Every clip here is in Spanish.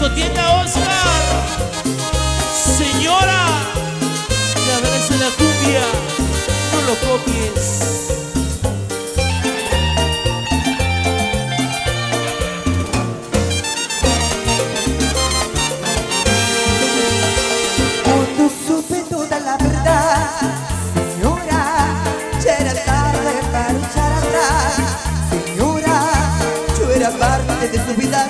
discoteca Oscar. Señora, la danza de la cumbia, no lo copies. Cuando supe toda la verdad, señora, ya era tarde para echar atrás. Señora, yo era parte de su vida.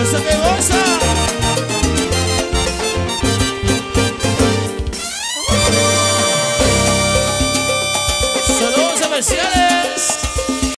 was a